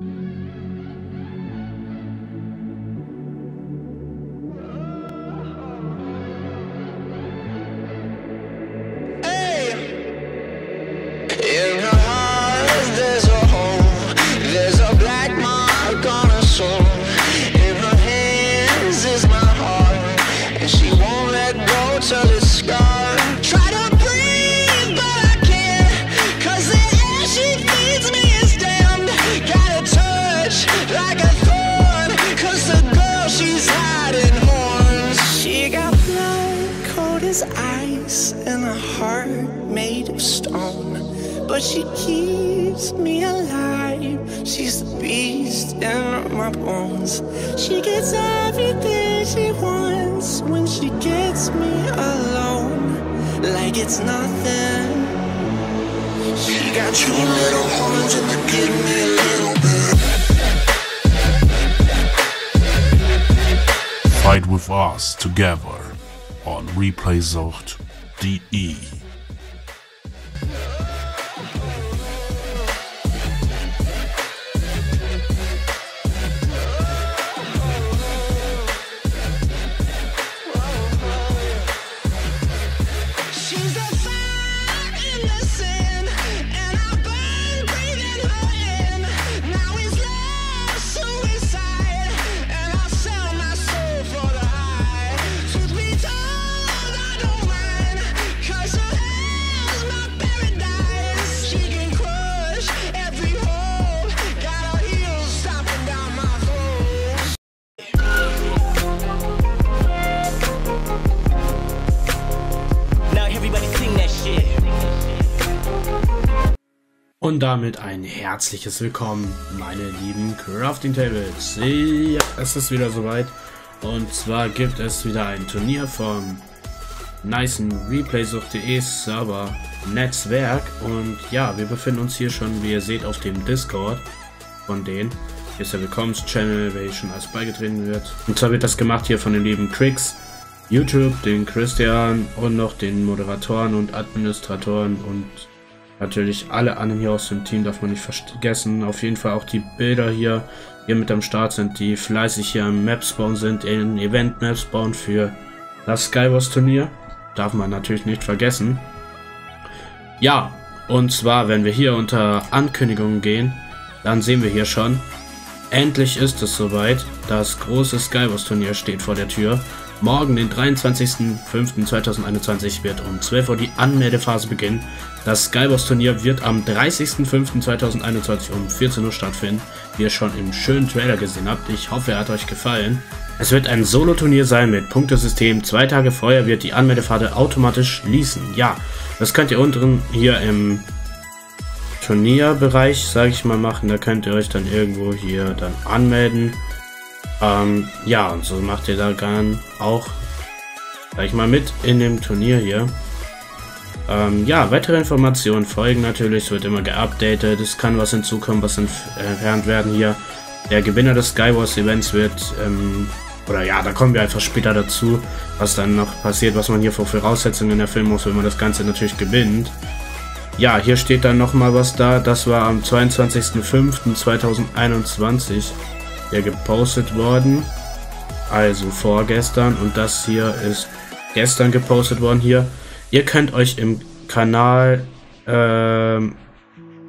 In But she keeps me alive. She's the beast in my bones. She gets everything she wants when she gets me alone. Like it's nothing. She got two little horns and they give me a little bit. Fight with us together on replaysucht.de. Und damit ein herzliches Willkommen, meine lieben Crafting Tables. Ja, es ist wieder soweit. Und zwar gibt es wieder ein Turnier vom nicen Replaysucht.de Server Netzwerk. Und ja, wir befinden uns hier schon, wie ihr seht, auf dem Discord von denen. Hier ist der Willkommens-Channel, welcher schon als beigetreten wird. Und zwar wird das gemacht hier von den lieben Tricks, YouTube, den Christian und noch den Moderatoren und Administratoren und natürlich alle anderen hier aus dem Team darf man nicht vergessen. Auf jeden Fall auch die Bilder hier, hier mit am Start sind, die fleißig hier am Maps bauen sind, in Event Maps bauen für das Skywars Turnier. Darf man natürlich nicht vergessen. Ja, und zwar, wenn wir hier unter Ankündigungen gehen, dann sehen wir hier schon, endlich ist es soweit. Das große Skywars Turnier steht vor der Tür. Morgen, den 23.05.2021, wird um 12 Uhr die Anmeldephase beginnen. Das Skywars Turnier wird am 30.05.2021 um 14 Uhr stattfinden, wie ihr schon im schönen Trailer gesehen habt. Ich hoffe, er hat euch gefallen. Es wird ein Solo-Turnier sein mit Punktesystem. Zwei Tage vorher wird die Anmeldephase automatisch schließen. Ja, das könnt ihr unten hier im Turnierbereich, sage ich mal, machen. Da könnt ihr euch dann irgendwo hier dann anmelden. Ähm, ja, und so macht ihr da dann auch, sag ich mal, mit in dem Turnier hier. Ähm, ja, weitere Informationen folgen natürlich. Es wird immer geupdatet. Es kann was hinzukommen, was entfernt werden hier. Der Gewinner des Skywars Events wird, ähm, oder ja, da kommen wir einfach später dazu, was dann noch passiert, was man hier für Voraussetzungen erfüllen muss, wenn man das Ganze natürlich gewinnt. Ja, hier steht dann nochmal was da. Das war am 22.05.2021 ja gepostet worden. Also vorgestern. Und das hier ist gestern gepostet worden hier. Ihr könnt euch im Kanal ähm,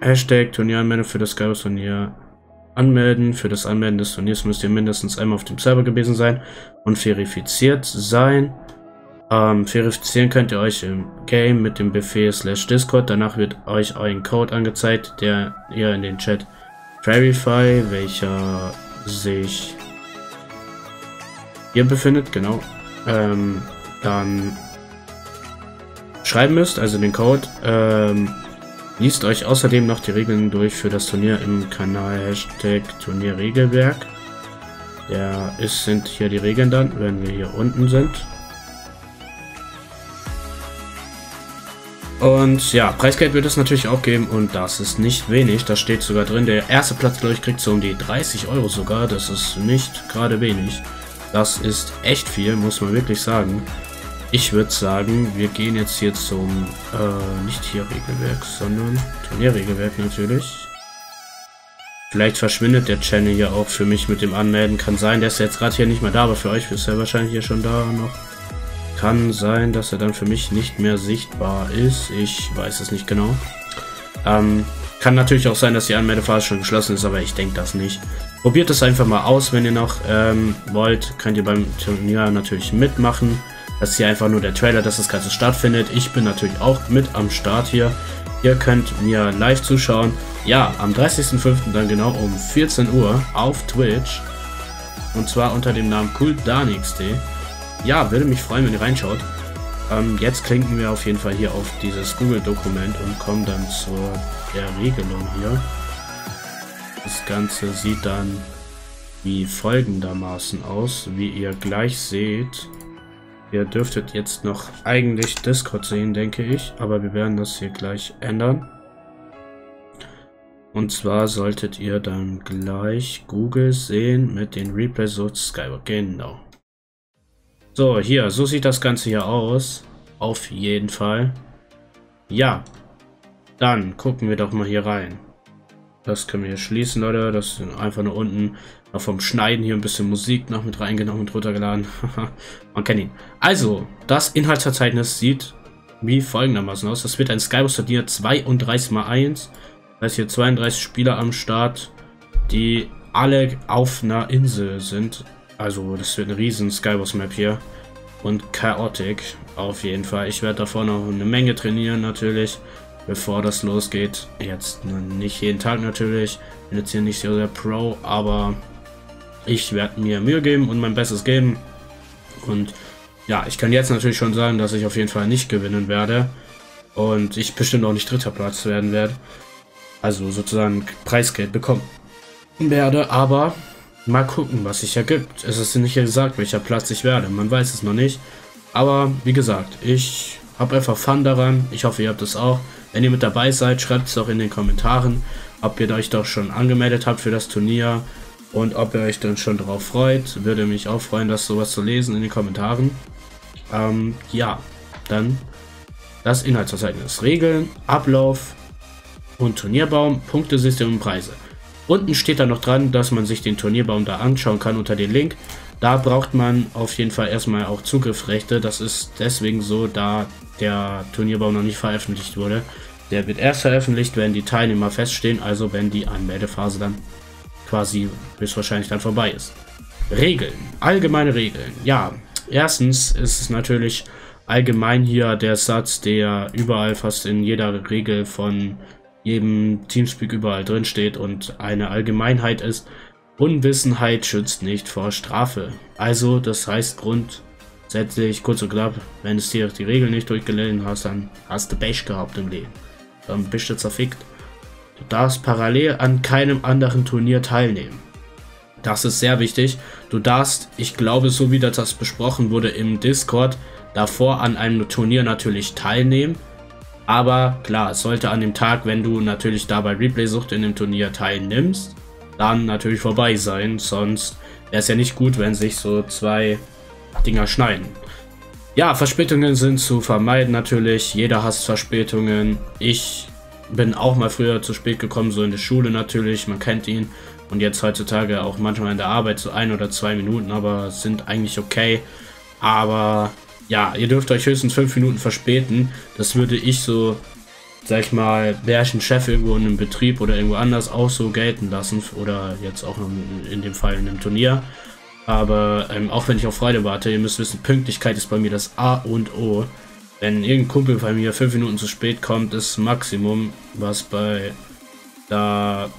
Hashtag Turnieranmeldung für das Skywars Turnier anmelden. Für das Anmelden des Turniers müsst ihr mindestens einmal auf dem Server gewesen sein und verifiziert sein. Ähm, verifizieren könnt ihr euch im Game mit dem Befehl slash Discord. Danach wird euch ein Code angezeigt, der ihr in den Chat Verify, welcher sich hier befindet, genau. Ähm, dann schreiben müsst, also den Code. Ähm, liest euch außerdem noch die Regeln durch für das Turnier im Kanal Hashtag Turnierregelwerk. Der ist, sind hier die Regeln dann, wenn wir hier unten sind. Und ja, Preisgeld wird es natürlich auch geben und das ist nicht wenig. Das steht sogar drin. Der erste Platz, glaube ich, kriegt so um die 30 Euro sogar. Das ist nicht gerade wenig. Das ist echt viel, muss man wirklich sagen. Ich würde sagen, wir gehen jetzt hier zum, äh, nicht hier Regelwerk, sondern Turnierregelwerk natürlich. Vielleicht verschwindet der Channel hier auch für mich mit dem Anmelden. Kann sein, der ist jetzt gerade hier nicht mehr da, aber für euch ist er wahrscheinlich hier schon da noch. Kann sein, dass er dann für mich nicht mehr sichtbar ist. Ich weiß es nicht genau. Ähm, kann natürlich auch sein, dass die Anmeldephase schon geschlossen ist, aber ich denke das nicht. Probiert es einfach mal aus, wenn ihr noch ähm, wollt. Könnt ihr beim Turnier natürlich mitmachen. Das ist hier einfach nur der Trailer, dass das Ganze stattfindet. Ich bin natürlich auch mit am Start hier. Ihr könnt mir live zuschauen. Ja, am 30.05. dann genau um 14 Uhr auf Twitch. Und zwar unter dem Namen CoolDanixD. Ja, würde mich freuen, wenn ihr reinschaut. Ähm, jetzt klinken wir auf jeden Fall hier auf dieses Google-Dokument und kommen dann zur Regelung hier. Das Ganze sieht dann wie folgendermaßen aus, wie ihr gleich seht. Ihr dürftet jetzt noch eigentlich Discord sehen, denke ich, aber wir werden das hier gleich ändern. Und zwar solltet ihr dann gleich Google sehen mit den Replay so Skyward. Genau. So, hier, so sieht das Ganze hier aus. Auf jeden Fall. Ja. Dann gucken wir doch mal hier rein. Das können wir hier schließen, Leute. Das ist einfach nur unten noch vom Schneiden hier ein bisschen Musik noch mit reingenommen und runtergeladen. Man kennt ihn. Also, das Inhaltsverzeichnis sieht wie folgendermaßen aus. Das wird ein Skybus Turnier 32 x 1. Das heißt hier 32 Spieler am Start, die alle auf einer Insel sind. Also, das wird eine riesen Skybus Map hier. Und Chaotic auf jeden Fall. Ich werde davor noch eine Menge trainieren natürlich bevor das losgeht. Jetzt nicht jeden Tag natürlich. Bin jetzt hier nicht so der Pro, aber ich werde mir Mühe geben und mein Bestes geben. Und ja, ich kann jetzt natürlich schon sagen, dass ich auf jeden Fall nicht gewinnen werde. Und ich bestimmt auch nicht dritter Platz werden werde. Also sozusagen Preisgeld bekommen werde. Aber mal gucken, was sich ergibt. Es ist nicht gesagt, welcher Platz ich werde. Man weiß es noch nicht. Aber wie gesagt, ich habe einfach Fun daran. Ich hoffe, ihr habt es auch. Wenn ihr mit dabei seid, schreibt es doch in den Kommentaren, ob ihr euch doch schon angemeldet habt für das Turnier und ob ihr euch dann schon darauf freut. Würde mich auch freuen, das sowas zu lesen in den Kommentaren. Ähm, ja, dann das Inhaltsverzeichnis. Regeln, Ablauf und Turnierbaum, Punktesystem und Preise. Unten steht da noch dran, dass man sich den Turnierbaum da anschauen kann unter den Link. Da braucht man auf jeden Fall erstmal auch Zugriffsrechte. Das ist deswegen so, da der Turnierbaum noch nicht veröffentlicht wurde. Der wird erst veröffentlicht, wenn die Teilnehmer feststehen, also wenn die Anmeldephase dann quasi höchstwahrscheinlich dann vorbei ist. Regeln, allgemeine Regeln. Ja, erstens ist es natürlich allgemein hier der Satz, der überall fast in jeder Regel von jedem Teamspeak überall drin steht und eine Allgemeinheit ist, Unwissenheit schützt nicht vor Strafe. Also, das heißt grundsätzlich, kurz und knapp, wenn es dir die Regeln nicht durchgelesen hast, dann hast du Pech gehabt im Leben. Dann bist du zerfickt. Du darfst parallel an keinem anderen Turnier teilnehmen. Das ist sehr wichtig. Du darfst, ich glaube, so wie das besprochen wurde im Discord, davor an einem Turnier natürlich teilnehmen. Aber klar, es sollte an dem Tag, wenn du natürlich da bei Replay-Sucht in dem Turnier teilnimmst, dann natürlich vorbei sein. Sonst wäre es ja nicht gut, wenn sich so zwei Dinger schneiden. Ja, Verspätungen sind zu vermeiden natürlich. Jeder hasst Verspätungen. Ich bin auch mal früher zu spät gekommen, so in der Schule natürlich. Man kennt ihn. Und jetzt heutzutage auch manchmal in der Arbeit so ein oder zwei Minuten, aber sind eigentlich okay. Aber ja, ihr dürft euch höchstens fünf Minuten verspäten. Das würde ich so sag ich mal, wäre ich ein Chef irgendwo in einem Betrieb oder irgendwo anders auch so gelten lassen oder jetzt auch in dem Fall in einem Turnier. Aber ähm, auch wenn ich auf Freude warte, ihr müsst wissen, Pünktlichkeit ist bei mir das A und O. Wenn irgendein Kumpel bei mir fünf Minuten zu spät kommt, ist Maximum, was bei da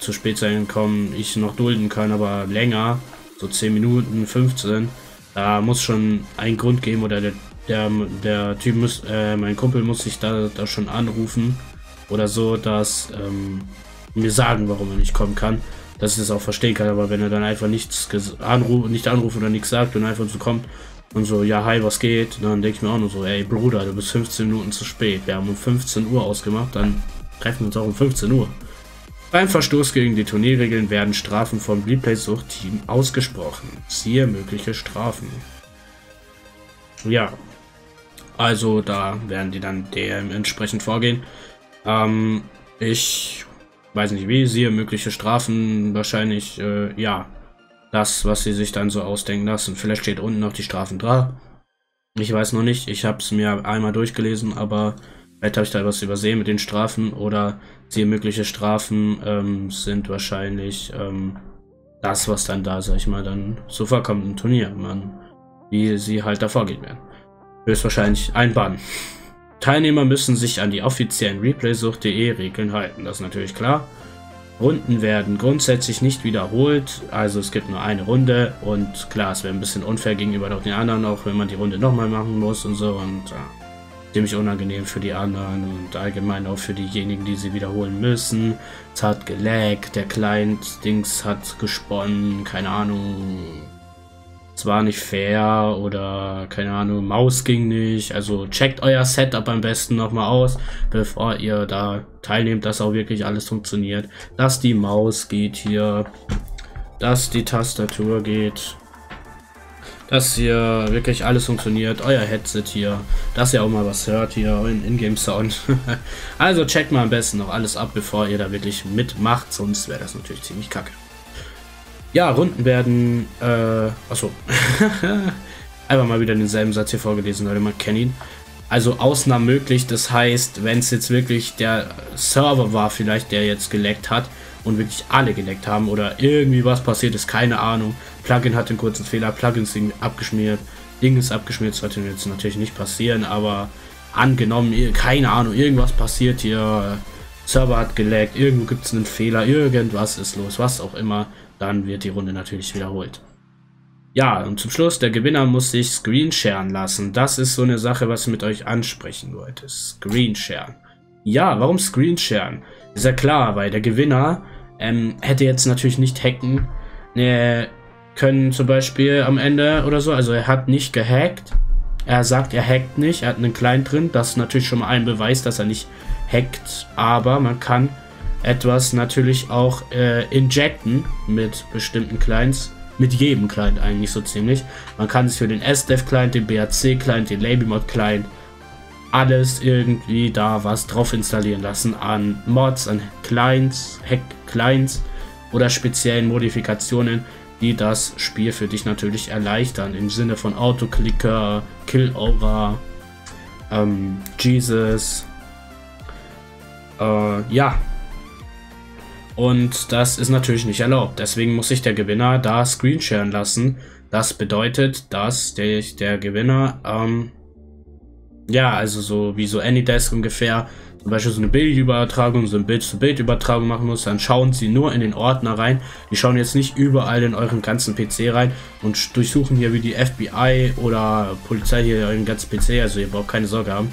zu spät sein kommen, ich noch dulden kann, aber länger, so 10 Minuten, 15, da muss schon ein Grund geben oder der der, der Typ muss, äh, mein Kumpel muss sich da, da schon anrufen oder so, dass ähm, mir sagen, warum er nicht kommen kann, dass ich das auch verstehen kann. Aber wenn er dann einfach nichts anruft, nicht anruft oder nichts sagt und einfach so kommt und so, ja, hi, was geht, dann denke ich mir auch nur so, ey, Bruder, du bist 15 Minuten zu spät. Wir haben um 15 Uhr ausgemacht, dann treffen wir uns auch um 15 Uhr. Beim Verstoß gegen die Turnierregeln werden Strafen vom Bleedplay-Sucht-Team ausgesprochen. Siehe mögliche Strafen. Ja, also da werden die dann dementsprechend vorgehen. Ähm, ich weiß nicht wie, siehe mögliche Strafen, wahrscheinlich, äh, ja, das, was sie sich dann so ausdenken lassen. Vielleicht steht unten noch die Strafen da. Ich weiß noch nicht, ich habe es mir einmal durchgelesen, aber vielleicht habe ich da was übersehen mit den Strafen oder siehe mögliche Strafen ähm, sind wahrscheinlich ähm, das, was dann da, sag ich mal, dann so vorkommt im Turnier, man, wie sie halt da vorgehen werden. Höchstwahrscheinlich ein Bann. Teilnehmer müssen sich an die offiziellen Replaysucht.de Regeln halten, das ist natürlich klar. Runden werden grundsätzlich nicht wiederholt, also es gibt nur eine Runde und klar, es wäre ein bisschen unfair gegenüber den anderen, auch wenn man die Runde nochmal machen muss und so und äh, ziemlich unangenehm für die anderen und allgemein auch für diejenigen, die sie wiederholen müssen. Es hat gelaggt, der Client-Dings hat gesponnen, keine Ahnung, es war nicht fair oder keine Ahnung, Maus ging nicht. Also checkt euer Setup am besten nochmal aus, bevor ihr da teilnehmt, dass auch wirklich alles funktioniert. Dass die Maus geht hier, dass die Tastatur geht, dass hier wirklich alles funktioniert, euer Headset hier, dass ihr auch mal was hört hier, euren Ingame-Sound. also checkt mal am besten noch alles ab, bevor ihr da wirklich mitmacht, sonst wäre das natürlich ziemlich kacke. Ja, Runden werden, äh, achso. Einfach mal wieder denselben Satz hier vorgelesen, Leute, man kennt ihn. Also Ausnahmen möglich, das heißt, wenn es jetzt wirklich der Server war, vielleicht der jetzt geleckt hat und wirklich alle geleckt haben oder irgendwie was passiert ist, keine Ahnung. Plugin hat einen kurzen Fehler, Plugin ist abgeschmiert, Ding ist abgeschmiert, sollte jetzt natürlich nicht passieren, aber angenommen, keine Ahnung, irgendwas passiert hier, Server hat geleckt, irgendwo gibt es einen Fehler, irgendwas ist los, was auch immer dann wird die Runde natürlich wiederholt. Ja, und zum Schluss, der Gewinner muss sich screensharen lassen. Das ist so eine Sache, was ich mit euch ansprechen wollte. Screensharen. Ja, warum screensharen? Ist ja klar, weil der Gewinner ähm, hätte jetzt natürlich nicht hacken äh, können, zum Beispiel am Ende oder so. Also er hat nicht gehackt. Er sagt, er hackt nicht. Er hat einen Client drin. Das ist natürlich schon mal ein Beweis, dass er nicht hackt. Aber man kann etwas natürlich auch äh, injecten mit bestimmten Clients. Mit jedem Client eigentlich so ziemlich. Man kann es für den SDEV-Client, den BAC-Client, den LabelMod-Client, alles irgendwie da was drauf installieren lassen an Mods, an Clients, Hack-Clients oder speziellen Modifikationen, die das Spiel für dich natürlich erleichtern. Im Sinne von Autoclicker, Kill-Over, ähm, Jesus. Äh, ja, und das ist natürlich nicht erlaubt. Deswegen muss sich der Gewinner da screensharen lassen. Das bedeutet, dass der, der Gewinner, ähm, ja, also so wie so Anydesk ungefähr, zum Beispiel so eine Bildübertragung, so eine Bild-zu-Bild-Übertragung machen muss, dann schauen sie nur in den Ordner rein. Die schauen jetzt nicht überall in euren ganzen PC rein und durchsuchen hier wie die FBI oder Polizei hier euren ganzen PC, also ihr braucht keine Sorge haben.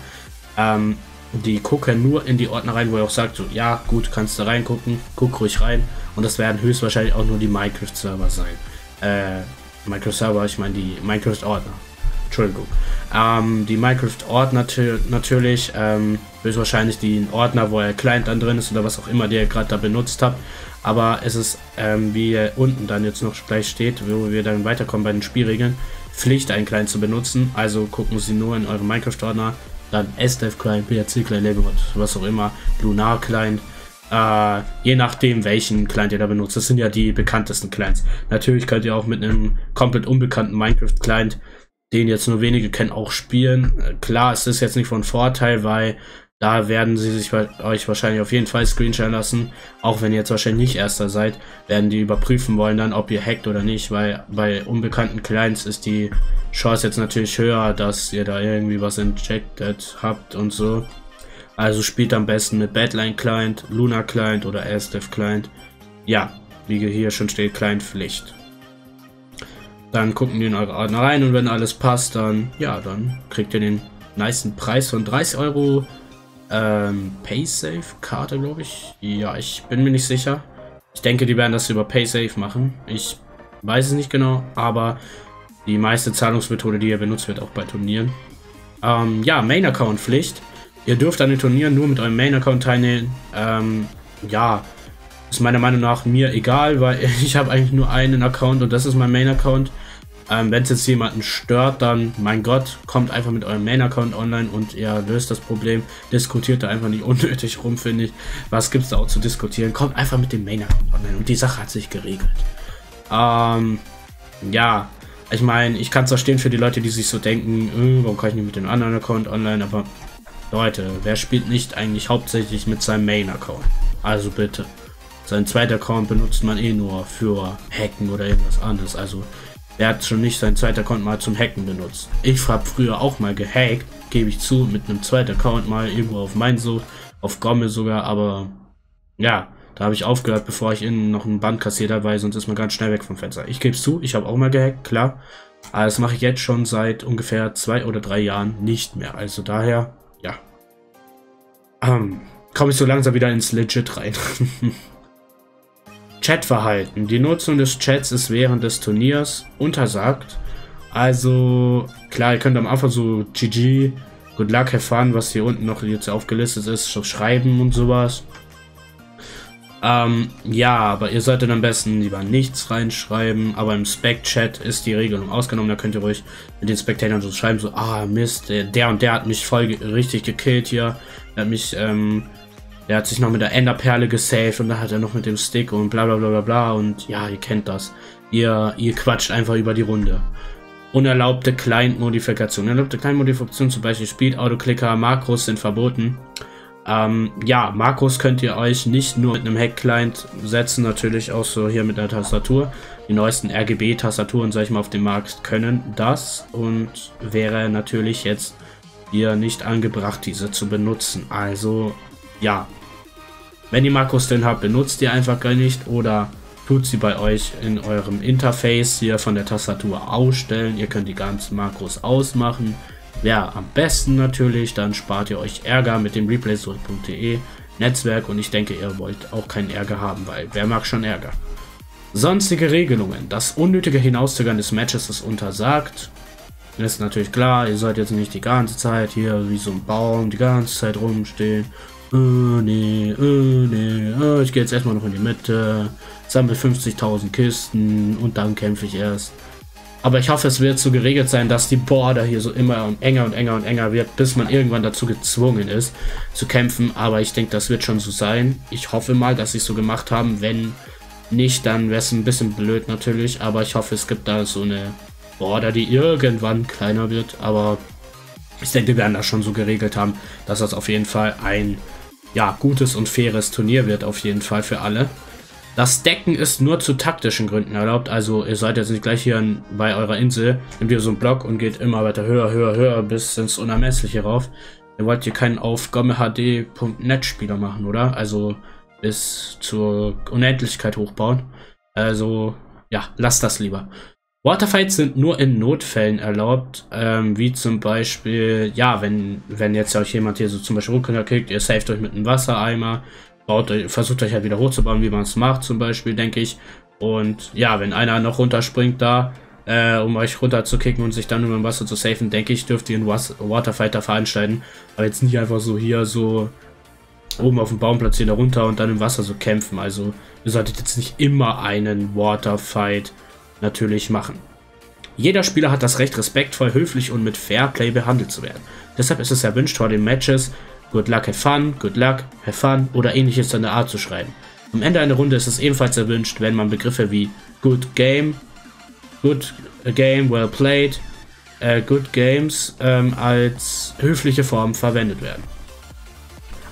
Ähm, die gucken nur in die Ordner rein, wo er auch sagt, so, ja, gut, kannst du reingucken, guck ruhig rein. Und das werden höchstwahrscheinlich auch nur die Minecraft-Server sein. Äh, Minecraft-Server, ich meine die Minecraft-Ordner. Entschuldigung. Ähm, die Minecraft-Ordner natürlich, ähm, höchstwahrscheinlich die Ordner, wo der Client dann drin ist oder was auch immer, der ihr gerade da benutzt habt. Aber es ist, ähm, wie unten dann jetzt noch gleich steht, wo wir dann weiterkommen bei den Spielregeln, Pflicht, einen Client zu benutzen. Also gucken Sie nur in eurem Minecraft-Ordner, dann SDEV Client, BRC Client, Labelbot, was auch immer, Lunar Client, äh, je nachdem welchen Client ihr da benutzt. Das sind ja die bekanntesten Clients. Natürlich könnt ihr auch mit einem komplett unbekannten Minecraft Client, den jetzt nur wenige kennen, auch spielen. Klar, es ist jetzt nicht von Vorteil, weil da werden sie sich euch wahrscheinlich auf jeden Fall screenshotten lassen. Auch wenn ihr jetzt wahrscheinlich nicht Erster seid, werden die überprüfen wollen dann, ob ihr hackt oder nicht, weil bei unbekannten Clients ist die Chance jetzt natürlich höher, dass ihr da irgendwie was injected habt und so. Also spielt am besten mit Badline Client, Luna Client oder SDEV Client. Ja, wie hier schon steht, Client Pflicht. Dann gucken die in eure Ordner rein und wenn alles passt, dann, ja, dann kriegt ihr den niceen Preis von 30 Euro ähm, PaySafe-Karte, glaube ich. Ja, ich bin mir nicht sicher. Ich denke, die werden das über PaySafe machen. Ich weiß es nicht genau, aber die meiste Zahlungsmethode, die hier benutzt wird, auch bei Turnieren. Ähm, ja, Main-Account-Pflicht. Ihr dürft an den Turnieren nur mit eurem Main-Account teilnehmen. Ähm, ja, ist meiner Meinung nach mir egal, weil ich habe eigentlich nur einen Account und das ist mein Main-Account. Ähm, Wenn es jetzt jemanden stört, dann, mein Gott, kommt einfach mit eurem Main-Account online und ihr löst das Problem. Diskutiert da einfach nicht unnötig rum, finde ich. Was gibt es da auch zu diskutieren? Kommt einfach mit dem Main-Account online und die Sache hat sich geregelt. Ähm, ja, ich meine, ich kann es verstehen für die Leute, die sich so denken, äh, warum kann ich nicht mit dem anderen Account online, aber Leute, wer spielt nicht eigentlich hauptsächlich mit seinem Main-Account? Also bitte. Sein zweiter Account benutzt man eh nur für Hacken oder irgendwas anderes. Also er hat schon nicht sein zweiter Account mal zum Hacken benutzt. Ich habe früher auch mal gehackt, gebe ich zu, mit einem zweiten Account mal irgendwo auf mein so, auf Gomme sogar, aber ja, da habe ich aufgehört, bevor ich innen noch ein Band kassiert habe, weil sonst ist man ganz schnell weg vom Fenster. Ich gebe es zu, ich habe auch mal gehackt, klar. Aber das mache ich jetzt schon seit ungefähr zwei oder drei Jahren nicht mehr. Also daher, ja. Ähm, komme ich so langsam wieder ins Legit rein. Chatverhalten. Die Nutzung des Chats ist während des Turniers untersagt. Also, klar, ihr könnt am Anfang so GG, Good Luck, fun, was hier unten noch jetzt aufgelistet ist, so schreiben und sowas. Ähm, ja, aber ihr solltet am besten lieber nichts reinschreiben. Aber im Spec-Chat ist die Regelung ausgenommen. Da könnt ihr ruhig mit den Spectatern so schreiben, so, ah, Mist, der und der hat mich voll richtig gekillt hier. Der hat mich, ähm, der hat sich noch mit der Enderperle gesaved und dann hat er noch mit dem Stick und bla bla bla bla bla. Und ja, ihr kennt das. Ihr, ihr quatscht einfach über die Runde. Unerlaubte Client-Modifikation. Unerlaubte Client-Modifikation, zum Beispiel Speed, Autoclicker, Makros sind verboten. Ähm, ja, Makros könnt ihr euch nicht nur mit einem Hack-Client setzen, natürlich auch so hier mit der Tastatur. Die neuesten RGB-Tastaturen, sag ich mal, auf dem Markt können das und wäre natürlich jetzt hier nicht angebracht, diese zu benutzen. Also, ja. Wenn ihr Makros denn habt, benutzt ihr einfach gar nicht oder tut sie bei euch in eurem Interface hier von der Tastatur ausstellen. Ihr könnt die ganzen Makros ausmachen. Ja, am besten natürlich, dann spart ihr euch Ärger mit dem replaysort.de Netzwerk und ich denke, ihr wollt auch keinen Ärger haben, weil wer mag schon Ärger? Sonstige Regelungen. Das unnötige Hinauszögern des Matches ist untersagt. Ist natürlich klar, ihr sollt jetzt nicht die ganze Zeit hier wie so ein Baum die ganze Zeit rumstehen. Oh nee, oh nee, oh, ich gehe jetzt erstmal noch in die Mitte, sammle 50.000 Kisten und dann kämpfe ich erst. Aber ich hoffe, es wird so geregelt sein, dass die Border hier so immer enger und enger und enger wird, bis man irgendwann dazu gezwungen ist, zu kämpfen. Aber ich denke, das wird schon so sein. Ich hoffe mal, dass sie es so gemacht haben. Wenn nicht, dann wäre es ein bisschen blöd natürlich. Aber ich hoffe, es gibt da so eine Border, die irgendwann kleiner wird. Aber ich denke, wir werden das schon so geregelt haben, dass das auf jeden Fall ein ja, gutes und faires Turnier wird. Auf jeden Fall für alle. Das Decken ist nur zu taktischen Gründen erlaubt. Also ihr seid jetzt nicht gleich hier bei eurer Insel, nehmt ihr so einen Block und geht immer weiter höher, höher, höher bis ins Unermessliche rauf. Ihr wollt hier keinen auf gommehd.net Spieler machen, oder? Also bis zur Unendlichkeit hochbauen. Also ja, lasst das lieber. Waterfights sind nur in Notfällen erlaubt, ähm, wie zum Beispiel, ja, wenn, wenn jetzt euch jemand hier so zum Beispiel runterkriegt, ihr saved euch mit einem Wassereimer, baut, versucht euch halt wieder hochzubauen, wie man es macht, zum Beispiel, denke ich. Und ja, wenn einer noch runterspringt da, äh, um euch runterzukicken und sich dann über dem Wasser zu safen, denke ich, dürft ihr einen Waterfighter veranstalten. Aber jetzt nicht einfach so hier so oben auf dem Baum platzieren, runter und dann im Wasser so kämpfen. Also ihr solltet jetzt nicht immer einen Waterfight natürlich machen. Jeder Spieler hat das Recht, respektvoll, höflich und mit Fairplay behandelt zu werden. Deshalb ist es erwünscht, vor den Matches Good luck, have fun, good luck, have fun oder ähnliches in der Art zu schreiben. Am Ende einer Runde ist es ebenfalls erwünscht, wenn man Begriffe wie good game, good game, well played, äh, good games ähm, als höfliche Form verwendet werden.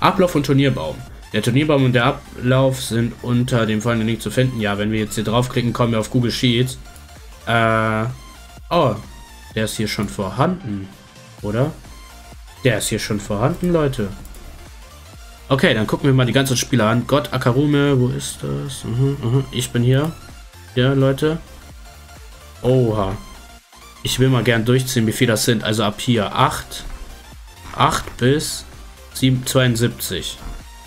Ablauf und Turnierbaum. Der Turnierbaum und der Ablauf sind unter dem folgenden Link zu finden. Ja, wenn wir jetzt hier draufklicken, kommen wir auf Google Sheets. Äh, oh, der ist hier schon vorhanden, oder? Der ist hier schon vorhanden, Leute. Okay, dann gucken wir mal die ganzen Spieler an. Gott, Akarume, wo ist das? Mhm, mhm. Ich bin hier. Ja, Leute. Oha. Ich will mal gern durchziehen, wie viele das sind. Also ab hier 8. 8 bis 7, 72.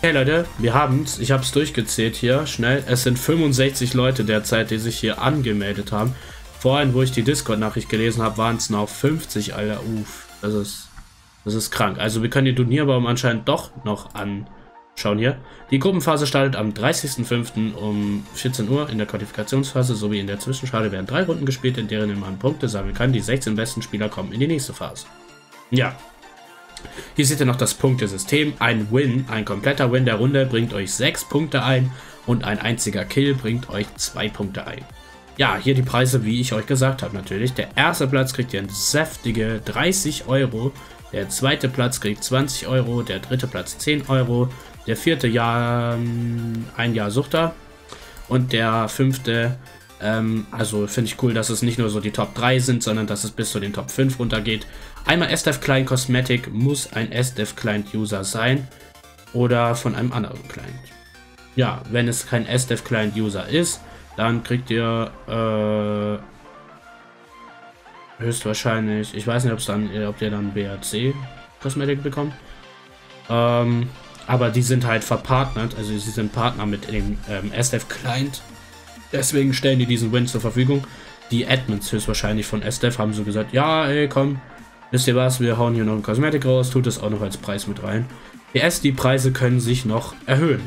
Okay, Leute, wir haben es. Ich habe es durchgezählt hier. Schnell. Es sind 65 Leute derzeit, die sich hier angemeldet haben. Vorhin, wo ich die Discord-Nachricht gelesen habe, waren es noch 50, Alter. Uff, das ist das ist krank. Also wir können den Turnierbaum anscheinend doch noch an, schauen hier. Die Gruppenphase startet am 30.05. um 14 Uhr. In der Qualifikationsphase sowie in der Zwischenschale werden drei Runden gespielt, in denen man Punkte sammeln kann. Die 16 besten Spieler kommen in die nächste Phase. Ja. Hier seht ihr noch das Punktesystem. Ein Win, ein kompletter Win der Runde bringt euch 6 Punkte ein und ein einziger Kill bringt euch 2 Punkte ein. Ja, hier die Preise, wie ich euch gesagt habe natürlich. Der erste Platz kriegt ihr ein saftige 30 Euro. Der zweite Platz kriegt 20 Euro. Der dritte Platz 10 Euro. Der vierte Jahr ähm, ein Jahr Suchter. Und der fünfte, ähm, also finde ich cool, dass es nicht nur so die Top 3 sind, sondern dass es bis zu den Top 5 runtergeht. Einmal SDEF Client Cosmetic muss ein SDEF Client User sein oder von einem anderen Client. Ja, wenn es kein SDEF Client User ist, dann kriegt ihr äh, höchstwahrscheinlich, ich weiß nicht, dann, ob ihr dann BRC Kosmetik bekommt. Ähm, aber die sind halt verpartnert, also sie sind Partner mit dem ähm, SDF Client. Deswegen stellen die diesen Win zur Verfügung. Die Admins höchstwahrscheinlich von SDF haben so gesagt, ja, ey, komm, wisst ihr was, wir hauen hier noch ein Kosmetik raus, tut das auch noch als Preis mit rein. PS, die Preise können sich noch erhöhen.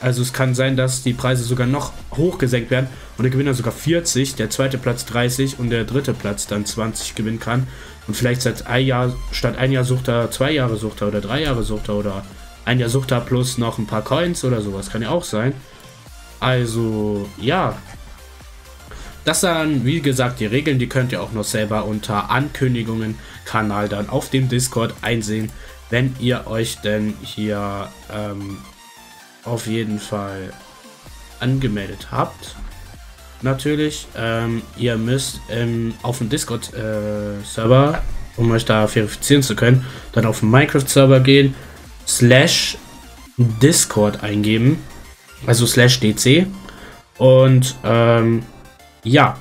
Also es kann sein, dass die Preise sogar noch hochgesenkt werden und der Gewinner sogar 40, der zweite Platz 30 und der dritte Platz dann 20 gewinnen kann. Und vielleicht seit ein Jahr, statt ein Jahr Suchter, zwei Jahre Suchter oder drei Jahre Suchter oder ein Jahr Suchter plus noch ein paar Coins oder sowas. Kann ja auch sein. Also, ja. Das dann, wie gesagt, die Regeln, die könnt ihr auch noch selber unter Ankündigungen-Kanal dann auf dem Discord einsehen, wenn ihr euch denn hier ähm, auf jeden Fall angemeldet habt. Natürlich, ähm, ihr müsst ähm, auf dem Discord-Server, äh, um euch da verifizieren zu können, dann auf den Minecraft-Server gehen, slash Discord eingeben, also slash DC. Und ähm, ja,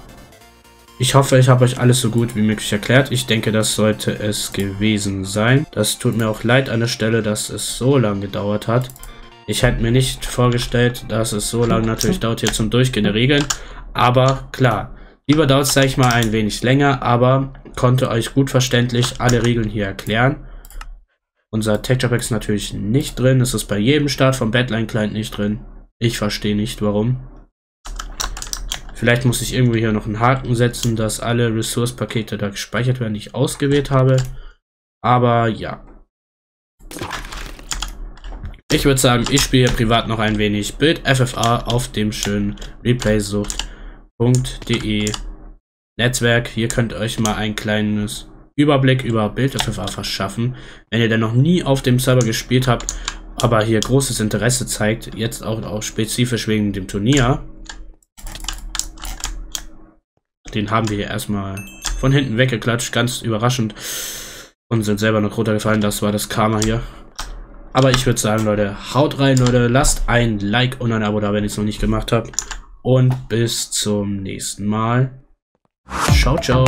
ich hoffe, ich habe euch alles so gut wie möglich erklärt. Ich denke, das sollte es gewesen sein. Das tut mir auch leid an der Stelle, dass es so lange gedauert hat. Ich hätte mir nicht vorgestellt, dass es so lange natürlich dauert hier zum Durchgehen der Regeln. Aber klar, lieber dauert es, sage ich mal, ein wenig länger, aber konnte euch gut verständlich alle Regeln hier erklären. Unser Texture Pack ist natürlich nicht drin. Es ist bei jedem Start vom Badline Client nicht drin. Ich verstehe nicht, warum. Vielleicht muss ich irgendwie hier noch einen Haken setzen, dass alle Resource-Pakete da gespeichert werden, die ich ausgewählt habe. Aber ja. Ich würde sagen, ich spiele privat noch ein wenig Bild FFA auf dem schönen replaysucht.de Netzwerk. Hier könnt ihr euch mal ein kleines Überblick über Bild FFA verschaffen. Wenn ihr denn noch nie auf dem Server gespielt habt, aber hier großes Interesse zeigt, jetzt auch, auch spezifisch wegen dem Turnier. Den haben wir hier erstmal von hinten weggeklatscht, ganz überraschend. Und sind selber noch runtergefallen, das war das Karma hier. Aber ich würde sagen, Leute, haut rein, Leute. Lasst ein Like und ein Abo da, wenn ihr es noch nicht gemacht habt. Und bis zum nächsten Mal. Ciao, ciao.